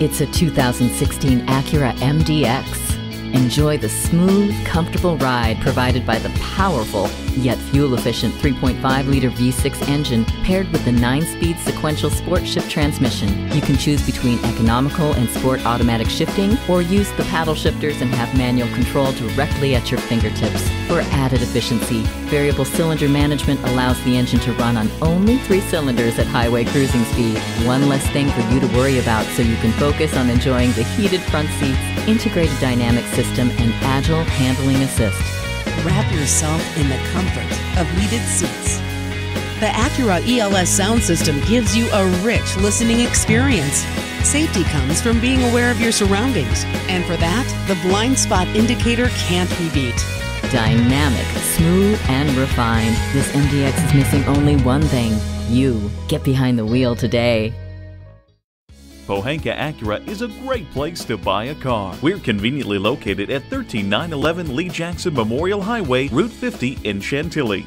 It's a 2016 Acura MDX. Enjoy the smooth, comfortable ride provided by the powerful yet fuel efficient 3.5 liter V6 engine paired with the 9 speed sequential sport shift transmission. You can choose between economical and sport automatic shifting or use the paddle shifters and have manual control directly at your fingertips. For added efficiency, variable cylinder management allows the engine to run on only three cylinders at highway cruising speed. One less thing for you to worry about so you can focus on enjoying the heated front seats, integrated dynamic system, and agile handling assist. Wrap yourself in the comfort of heated seats. The Acura ELS sound system gives you a rich listening experience. Safety comes from being aware of your surroundings, and for that, the blind spot indicator can't be beat. Dynamic, smooth, and refined, this MDX is missing only one thing you. Get behind the wheel today. Pohanka Acura is a great place to buy a car. We're conveniently located at 13911 Lee Jackson Memorial Highway, Route 50 in Chantilly.